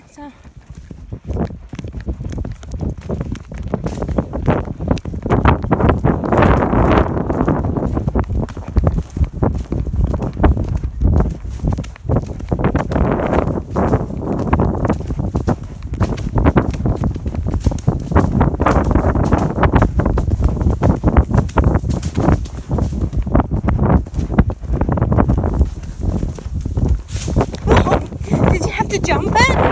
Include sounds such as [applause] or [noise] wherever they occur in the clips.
canter. [laughs] Did you have to jump it?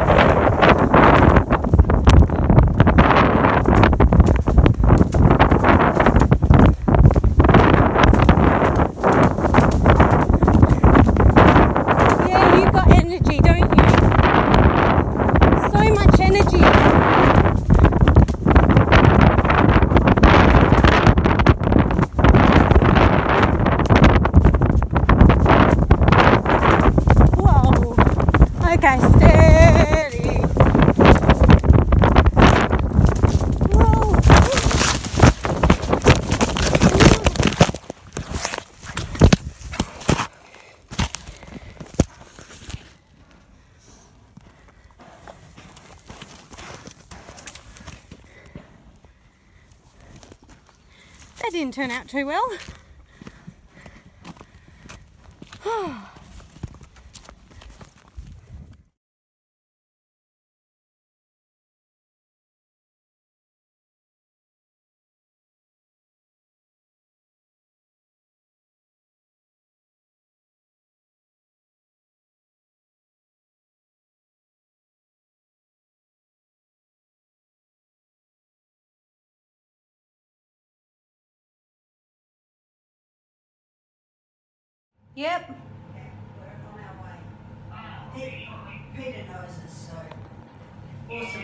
Steady. That didn't turn out too well. Yep. We're on our way. Pe- Peter knows us, so awesome